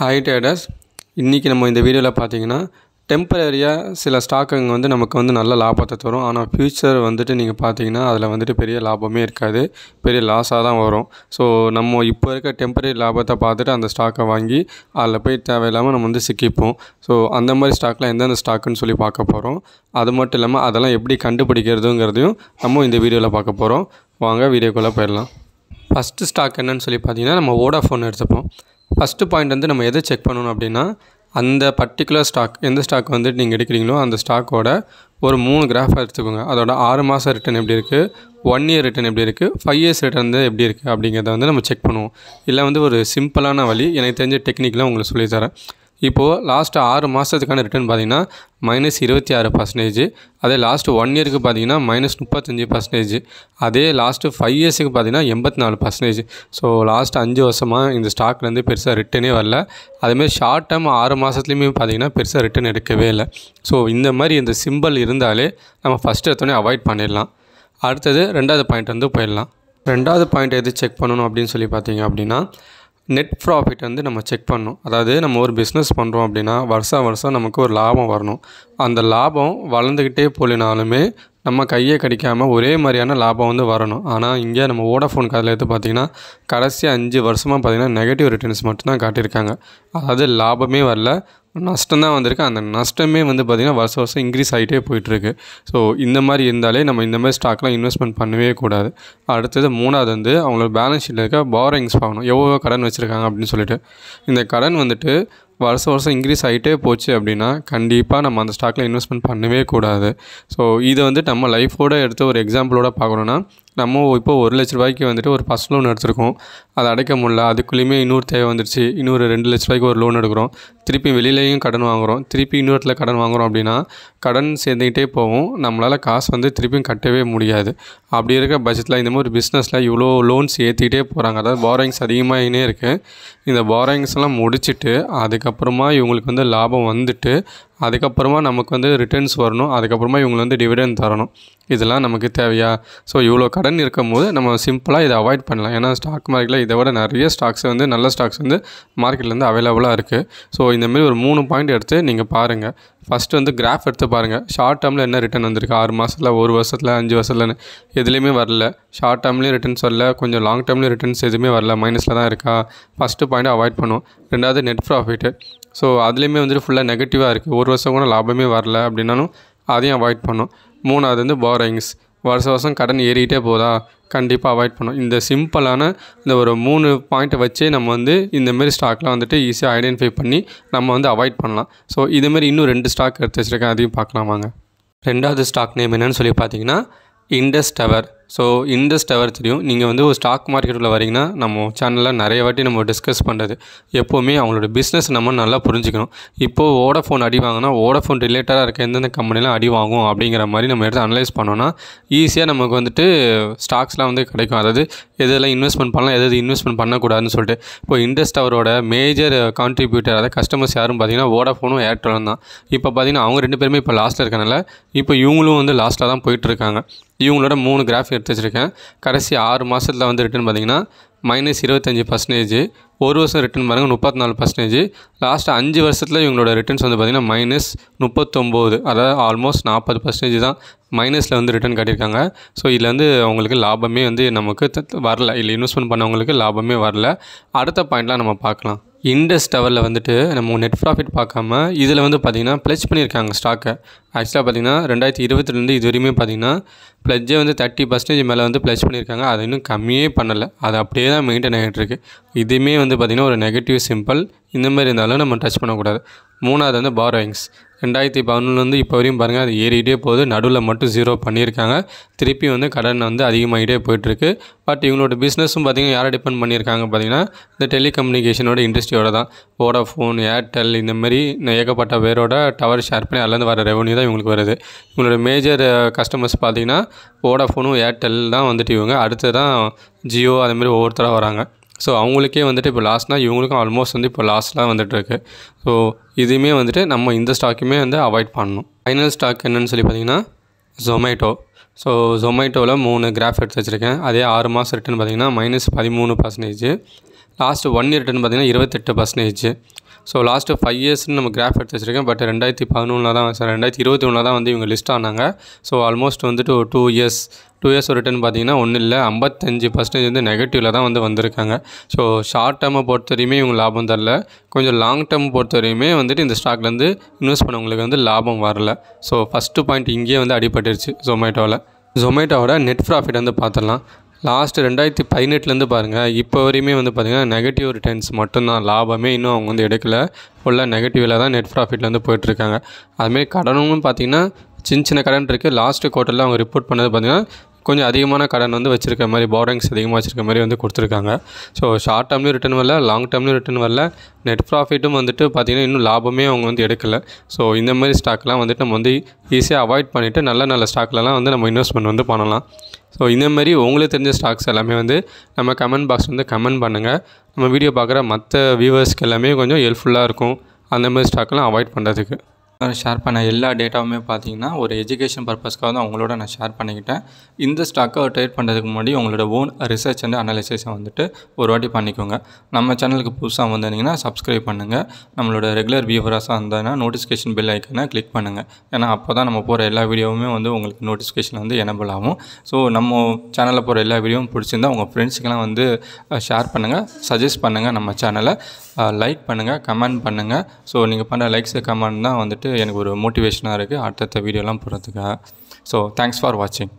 Hi டேடர்ஸ் இன்றைக்கி நம்ம இந்த வீடியோவில் பார்த்தீங்கன்னா டெம்பரரியாக சில ஸ்டாக்குங்க வந்து நமக்கு வந்து நல்ல லாபத்தை தரும். ஆனால் ஃப்யூச்சர் வந்துட்டு நீங்கள் பார்த்தீங்கன்னா அதில் வந்துட்டு பெரிய லாபமே இருக்காது. பெரிய லாஸாக தான் வரும். ஸோ நம்ம இப்போ இருக்க டெம்பரரி லாபத்தை பார்த்துட்டு அந்த ஸ்டாக்கை வாங்கி அதில் போய் தேவையில்லாமல் நம்ம வந்து சிக்கிப்போம். ஸோ அந்த மாதிரி ஸ்டாக்லாம் எந்தெந்த ஸ்டாக்குன்னு சொல்லி பார்க்க போகிறோம் அது மட்டும் இல்லாமல் அதெல்லாம் எப்படி கண்டுபிடிக்கிறதுங்கிறதையும் நம்ம இந்த வீடியோவில் பார்க்க போகிறோம் வாங்க வீடியோக்குள்ளே போயிடலாம். ஃபஸ்ட்டு ஸ்டாக் என்னன்னு சொல்லி பார்த்தீங்கன்னா நம்ம வோடாஃபோன் எடுத்துப்போம். ஃபஸ்ட்டு பாயிண்ட் வந்து நம்ம எதை செக் பண்ணணும் அப்படின்னா அந்த பர்டிகுலர் ஸ்டாக் எந்த ஸ்டாக் வந்துட்டு நீங்கள் எடுக்கிறீங்களோ அந்த ஸ்டாக்கோட ஒரு மூணு கிராஃப் எடுத்துக்கோங்க. அதோட ஆறு மாதம் ரிட்டர்ன் எப்படி இருக்குது ஒன் இயர் ரிட்டர்ன் எப்படி இருக்குது ஃபைவ் இயர்ஸ் ரிட்டர்ன் வந்து எப்படி இருக்குது அப்படிங்கிறத வந்து நம்ம செக் பண்ணுவோம். இல்லை வந்து ஒரு சிம்பிளான வழி எனக்கு தெரிஞ்ச டெக்னிக்லாம் உங்களுக்கு சொல்லித்தரேன் இப்போது லாஸ்ட்டு ஆறு மாதத்துக்கான ரிட்டர்ன் பார்த்திங்கன்னா மைனஸ் இருபத்தி ஆறு பர்சன்டேஜ் அதே லாஸ்ட்டு ஒன் இயருக்கு பார்த்தீங்கன்னா மைனஸ் முப்பத்தஞ்சு பர்சன்டேஜ் அதே லாஸ்ட்டு ஃபைவ் இயர்ஸுக்கு பார்த்தீங்கன்னா எண்பத்தி நாலு பர்சன்டேஜ் ஸோ லாஸ்ட் அஞ்சு வருஷமாக இந்த ஸ்டாக்லேருந்து பெருசாக ரிட்டனே வரல. அதேமாதிரி ஷார்ட் டேர்ம் ஆறு மாதத்துலேயுமே பார்த்தீங்கன்னா பெருசாக ரிட்டர்ன் எடுக்கவே இல்லை. ஸோ இந்த மாதிரி இந்த சிம்பிள் இருந்தாலே நம்ம ஃபஸ்ட்டு எடுத்தோடனே அவாய்ட் பண்ணிடலாம். அடுத்தது ரெண்டாவது பாயிண்ட் வந்து போயிடலாம். ரெண்டாவது பாயிண்ட் எது செக் பண்ணணும் அப்படின்னு சொல்லி பார்த்தீங்க அப்படின்னா நெட் ப்ராஃபிட் வந்து நம்ம செக் பண்ணணும். அதாவது நம்ம ஒரு பிஸ்னஸ் பண்ணுறோம் அப்படின்னா வருஷம் வருஷம் நமக்கு ஒரு லாபம் வரணும். அந்த லாபம் வளர்ந்துக்கிட்டே போலினாலுமே நம்ம கையை கடிக்காமல் ஒரே மாதிரியான லாபம் வந்து வரணும். ஆனால் இங்கே நம்ம வோடாஃபோன் காதில் எடுத்து பார்த்திங்கன்னா கடைசி அஞ்சு வருஷமாக பார்த்திங்கன்னா நெகட்டிவ் ரிட்டர்ன்ஸ் மட்டும்தான் காட்டியிருக்காங்க. அதாவது லாபமே வரல. நஷ்டம் தான் வந்திருக்கு. அந்த நஷ்டமே வந்து பார்த்திங்கன்னா வருஷம் வருஷம் இன்க்ரீஸ் ஆகிட்டே போயிட்டுருக்கு. ஸோ இந்த மாதிரி இருந்தாலே நம்ம இந்த மாதிரி ஸ்டாக்லாம் இன்வெஸ்ட்மெண்ட் பண்ணவே கூடாது. அடுத்தது மூணாவது வந்து அவங்களோட பேலன்ஸ் ஷீட்டில் இருக்க பாரோயிங்ஸ் பார்க்கணும் எவ்வளோ கடன் வச்சுருக்காங்க அப்படின்னு சொல்லிட்டு. இந்த கடன் வந்துட்டு வருஷம் வருஷம் இன்க்ரீஸ் ஆகிட்டே போச்சு அப்படின்னா கண்டிப்பாக நம்ம அந்த ஸ்டாக்கில் இன்வெஸ்ட்மெண்ட் பண்ணவே கூடாது. ஸோ இதை வந்து நம்ம லைஃபோட எடுத்து ஒரு எக்ஸாம்பிளோட பார்க்கணுன்னா நம்ம இப்போ ஒரு லட்ச ரூபாய்க்கு வந்துட்டு ஒரு ஃபஸ்ட் லோன் எடுத்திருக்கோம். அதை அடைக்க முடியல. அதுக்குள்ளேயுமே இன்னொரு தேவை வந்துருச்சு. இன்னொரு ரெண்டு லட்ச ரூபாய்க்கு ஒரு லோன் எடுக்கிறோம். திருப்பி வெளியிலையும் கடன் வாங்குகிறோம் திருப்பி இன்னொருத்தில் கடன் வாங்குகிறோம் அப்படின்னா கடன் சேர்ந்துக்கிட்டே போகும். நம்மளால் காசு வந்து திருப்பியும் கட்டவே முடியாது. அப்படி இருக்க பட்ஜெட்டில் இந்த மாதிரி பிஸ்னஸில் இவ்வளோ லோன்ஸ் ஏற்றிக்கிட்டே போகிறாங்க அதாவது பாரோயிங்ஸ் அதிகமாகினே இருக்குது இந்த பாரோயிங்ஸ் எல்லாம் முடிச்சுட்டு அதுக்கப்புறமா இவங்களுக்கு வந்து லாபம் வந்துட்டு அதுக்கப்புறமா நமக்கு வந்து ரிட்டர்ன்ஸ் வரணும். அதுக்கப்புறமா இவங்க வந்து டிவிடெண்ட் தரணும். இதெல்லாம் நமக்கு தேவையா? ஸோ இவ்வளோ கடன் இருக்கும் போது நம்ம சிம்பிளாக இதை அவாய்ட் பண்ணலாம். ஏன்னா ஸ்டாக் மார்க்கெட்டில் இதை விட நிறைய ஸ்டாக்ஸ் வந்து நல்ல ஸ்டாக்ஸ் வந்து மார்க்கெட்டில் வந்து அவைலபிளாக இருக்குது ஸோ இந்தமாரி ஒரு மூணு பாயிண்ட் எடுத்து நீங்கள் பாருங்கள் ஃபஸ்ட்டு வந்து கிராஃப் எடுத்து பாருங்கள் ஷார்ட் டேர்மில் என்ன ரிட்டர்ன் வந்திருக்கு? ஆறு மாதத்தில் ஒரு வருஷத்தில் அஞ்சு வருஷத்துலன்னு எதுலேயுமே வரல. ஷார்ட் டேர்ம்லேயும் ரிட்டர்ன்ஸ் வரல. கொஞ்சம் லாங் டேர்ம்லேயும் ரிட்டர்ன்ஸ் எதுவுமே வரல. மைனஸில் தான் இருக்கா? ஃபஸ்ட்டு பாயிண்ட் அவாய்ட் பண்ணுவோம். ரெண்டாவது நெட் ப்ராஃபிட்டு ஸோ அதுலேயுமே வந்துட்டு ஃபுல்லாக நெகட்டிவாக இருக்குது ஒரு வருஷம் கூட லாபமே வரல அப்படின்னாலும் அதையும் அவாய்ட் பண்ணும் மூணாவது வந்து பாரோயிங்ஸ் வருஷம் வருஷம் கடன் ஏறிக்கிட்டே போதா? கண்டிப்பாக அவாய்ட் பண்ணும் இந்த சிம்பிளான இந்த ஒரு மூணு பாயிண்ட்டை வச்சே நம்ம வந்து இந்தமாரி ஸ்டாக்லாம் வந்துட்டு ஈஸியாக ஐடென்டிஃபை பண்ணி நம்ம வந்து அவாய்ட் பண்ணலாம். ஸோ இதுமாரி இன்னும் ரெண்டு ஸ்டாக் எடுத்து வச்சுருக்கேன். அதையும் பார்க்கலாம் வாங்க. ரெண்டாவது ஸ்டாக் நேம் என்னென்னு சொல்லி பார்த்தீங்கன்னா இண்டஸ் டவர் ஸோ இந்த டவர் தெரியும் நீங்கள் வந்து ஒரு ஸ்டாக் மார்க்கெட்டில் வரீங்கன்னா நம்ம சேனலில் நிறைய வாட்டி நம்ம டிஸ்கஸ் பண்ணுறது எப்போவுமே அவங்களோட பிஸ்னஸ் நம்ம நல்லா புரிஞ்சுக்கணும். இப்போது ஓடஃபோன் அடி வாங்கினா ஓடஃபோன் ரிலேட்டடாக இருக்க எந்தெந்த கம்பெனிலாம் அடி வாங்கும் அப்படிங்கிற மாதிரி நம்ம எடுத்து அனலைஸ் பண்ணோன்னா ஈஸியாக நமக்கு வந்துட்டு ஸ்டாக்ஸ்லாம் வந்து கிடைக்கும். அதாவது எதெல்லாம் இன்வெஸ்ட்மெண்ட் பண்ணலாம் எது இன்வெஸ்ட்மெண்ட் பண்ணக்கூடாதுன்னு சொல்லிட்டு. இப்போ இண்டஸ் டவரோட மேஜர் கான்ட்ரிபியூட்டர் அதாவது கஸ்டமர்ஸ் யாரும் பார்த்தீங்கன்னா ஓடாஃபோனும் ஏர்டெலும் தான். இப்போ பார்த்தீங்கன்னா அவங்க ரெண்டு பேருமே இப்போ லாஸ்ட்டில் இருக்கனால இப்போ இவங்களும் வந்து லாஸ்ட்டில் தான் போயிட்டுருக்காங்க இவங்களோட மூணு கிராஃப் எடுத்து வச்சுருக்கேன். கடைசி ஆறு மாதத்தில் வந்து ரிட்டர்ன் பார்த்தீங்கன்னா மைனஸ் இருபத்தஞ்சி பர்சன்டேஜ் ஒரு வருஷம் ரிட்டர்ன் பாருங்கள் முப்பத்தி நாலு பர்சன்டேஜ் லாஸ்ட் அஞ்சு வருஷத்தில் இவங்களோட ரிட்டர்ன்ஸ் வந்து பார்த்திங்கன்னா மைனஸ் முப்பத்தொம்போது அதாவது ஆல்மோஸ்ட் நாற்பது பர்சன்டேஜ் தான் மைனஸில் வந்து ரிட்டர்ன் காட்டியிருக்காங்க. ஸோ இதில் வந்து அவங்களுக்கு லாபமே வந்து நமக்கு வரல. இல்லை இன்வெஸ்ட்மெண்ட் பண்ணவங்களுக்கு லாபமே வரல. அடுத்த பாயிண்ட்லாம் நம்ம பார்க்கலாம். இண்டஸ் டவரில் வந்துட்டு நம்ம நெட் ப்ராஃபிட் பார்க்காம இதில் வந்து பார்த்திங்கன்னா ப்ளச் பண்ணியிருக்காங்க ஸ்டாக்கை ஆக்சுவலாக பார்த்திங்கன்னா ரெண்டாயிரத்தி இருபத்திலேருந்து இது வரையுமே பார்த்திங்கன்னா ப்ளட்ஜே வந்து தேர்ட்டி பர்சன்டேஜ் மேலே வந்து ப்ளச் பண்ணியிருக்காங்க அதை இன்னும் கம்மியே பண்ணலை. அது அப்படியே தான் மெயின்டைன் ஆகிட்டு இருக்குது இதுவுமே வந்து பார்த்திங்கன்னா ஒரு நெகட்டிவ் சிம்பிள் இந்த மாதிரி இருந்தாலும் நம்ம டச் பண்ணக்கூடாது. மூணாவது வந்து பாரோயிங்ஸ் ரெண்டாயிரத்தி பதினொன்றுலேருந்து இப்போ வரையும் பாருங்கள் அது ஏறிக்கிட்டே போகுது. நடுவில் மட்டும் ஜீரோ பண்ணியிருக்காங்க. திருப்பி வந்து கடன் வந்து அதிகமாகிட்டே போயிட்டுருக்கு. பட் இவங்களோட பிஸ்னஸும் பார்த்திங்கன்னா யாரை டிபெண்ட் பண்ணியிருக்காங்க பார்த்திங்கன்னா இந்த டெலிகம்யூனிகேஷனோட இண்டஸ்ட்ரியோட தான். வோடாஃபோன் ஏர்டெல் இந்தமாரி ஏகப்பட்ட பேரோட டவர் ஷேர் பண்ணி அதுலேருந்து வர ரெவன்யூ தான் இவங்களுக்கு வருது. இவங்களோட மேஜர் கஸ்டமர்ஸ் பார்த்திங்கன்னா வோடாஃபோனும் ஏர்டெல் தான் வந்துட்டு இவங்க. அடுத்து தான் ஜியோ அதுமாரி ஒவ்வொருத்தராக வராங்க. ஸோ அவங்களுக்கே வந்துட்டு இப்போ லாஸ்னால் இவங்களுக்கும் ஆல்மோஸ்ட் வந்து இப்போ லாஸ்ட்லாம் வந்துட்டுருக்கு. ஸோ இதுவுமே வந்துட்டு நம்ம இந்த ஸ்டாக்குமே வந்து அவாய்ட் பண்ணணும். ஃபைனல் ஸ்டாக் என்னென்னு சொல்லி பார்த்தீங்கன்னா ஜொமேட்டோ ஸோ ஜொமேட்டோவில் மூணு கிராஃப் எடுத்து வச்சுருக்கேன். அதே ஆறு மாதம் ரிட்டர்ன் பார்த்தீங்கன்னா மைனஸ் பதிமூணு percentage last one year return பார்த்தீங்கன்னா இருபத்தெட்டு பர்சன்டேஜ் ஸோ லாஸ்ட்டு ஃபைவ் இயர்ஸ்னு நம்ம கிராஃப் எடுத்து வச்சுருக்கேன். பட் ரெண்டாயிரத்தி பதினொன்றில் தான் சார் ரெண்டாயிரத்தி இருபத்தி ஒன்றில் தான் வந்து இவங்க லிஸ்ட் ஆனாங்க. ஸோ ஆல்மோஸ்ட் வந்துட்டு ஒரு two years two years return பார்த்தீங்கன்னா ஒன்றும் இல்லை. ஐம்பத்தஞ்சு பர்சன்டேஜ் வந்து நெகட்டிவில் தான் வந்து வந்திருக்காங்க. ஸோ ஷார்ட் டேர்மை பொறுத்த வரையுமே இவங்க லாபம் தரல. கொஞ்சம் லாங் டேர்ம் பொறுத்த வரையுமே வந்துட்டு இந்த ஸ்டாக்லேருந்து இன்வெஸ்ட் பண்ணவங்களுக்கு வந்து லாபம் வரல. ஸோ ஃபஸ்ட்டு பாயிண்ட் இங்கேயே வந்து அடிபட்டுருச்சு ஜொமேட்டோவில் ஜொமேட்டோவோட நெட் ப்ராஃபிட் வந்து பார்த்துடலாம். லாஸ்ட்டு ரெண்டாயிரத்தி பதினெட்டுலேருந்து பாருங்கள் இப்போ வரையுமே வந்து பார்த்திங்கன்னா நெகட்டிவ் ரிட்டர்ன்ஸ் மட்டும்தான். லாபமே இன்னும் அவங்க வந்து எடுக்கல. ஃபுல்லாக நெகட்டிவில் தான் நெட் ப்ராஃபிட்லேருந்து போயிட்டுருக்காங்க. அதுமாரி கடனும் பார்த்திங்கன்னா சின்ன சின்ன கடன் இருக்குது லாஸ்ட்டு குவார்ட்டரில் அவங்க ரிப்போர்ட் பண்ணது பார்த்திங்கன்னா கொஞ்சம் அதிகமான கடன் வந்து வச்சுருக்க மாதிரி பாரோயிங்ஸ் அதிகமாக வச்சுருக்க மாதிரி வந்து கொடுத்துருக்காங்க. ஸோ ஷார்ட் டேர்ம்லேயும் ரிட்டர்ன் வரல லாங் டேர்ம்லேயும் ரிட்டர்ன் வரல. நெட் ப்ராஃபிட்டும் வந்துட்டு பார்த்திங்கன்னா இன்னும் லாபமே அவங்க வந்து எடுக்கலை. ஸோ இந்த மாதிரி ஸ்டாக்லாம் வந்துட்டு நம்ம வந்து ஈஸியாக அவாய்ட் பண்ணிவிட்டு நல்ல நல்ல ஸ்டாக்லலாம் வந்து நம்ம இன்வெஸ்ட்மெண்ட் வந்து பண்ணலாம். ஸோ இந்த மாதிரி உங்களுக்கு தெரிஞ்ச ஸ்டாக்ஸ் எல்லாமே வந்து நம்ம கமெண்ட் பாக்ஸ் வந்து கமெண்ட் பண்ணுங்கள் நம்ம வீடியோ பார்க்குற மற்ற வியூவர்ஸ்க்கு எல்லாமே கொஞ்சம் ஹெல்ப்ஃபுல்லாக இருக்கும். அந்த மாதிரி ஸ்டாக்லாம் அவாய்ட் பண்ணுறதுக்கு ஷேர் பண்ண எல்லா டேட்டாவுமே பார்த்தீங்கன்னா ஒரு எஜுகேஷன் பர்பஸ்க்காக தான் உங்களோட நான் ஷேர் பண்ணிக்கிட்டேன். இந்த ஸ்டாக்கை ட்ரேட் பண்ணுறதுக்கு முன்னாடி உங்களோட ஓன் ரிசர்ச் அண்ட் அனாலிசிஸை வந்துட்டு ஒரு வாட்டி பண்ணிக்கோங்க. நம்ம சேனலுக்கு புதுசாக வந்திருந்தீங்கன்னா சப்ஸ்கிரைப் பண்ணுங்கள் நம்மளோட ரெகுலர் வியூவராஸாக இருந்ததுன்னா நோட்டிஃபிகேஷன் பெல் ஐக்கனை கிளிக் பண்ணுங்கள் ஏன்னா அப்போ தான் நம்ம போகிற எல்லா வீடியோவுமே வந்து உங்களுக்கு நோட்டிஃபிகேஷன் வந்து எனபிள் ஆகும். ஸோ நம்ம சேனலில் போகிற எல்லா வீடியோவும் பிடிச்சிருந்தா உங்கள் ஃப்ரெண்ட்ஸுக்கெல்லாம் வந்து ஷேர் பண்ணுங்கள் சஜஸ்ட் பண்ணுங்கள் நம்ம சேனலை லைக் பண்ணுங்கள் கமெண்ட் பண்ணுங்கள் ஸோ நீங்கள் பண்ணுற லைக்ஸு கமெண்ட் தான் வந்துட்டு வந்துட்டு எனக்கு ஒரு மோட்டிவேஷனாக இருக்குது அடுத்தடுத்த வீடியோலாம் போடுறதுக்காக. ஸோ தேங்க்ஸ் ஃபார் வாட்சிங்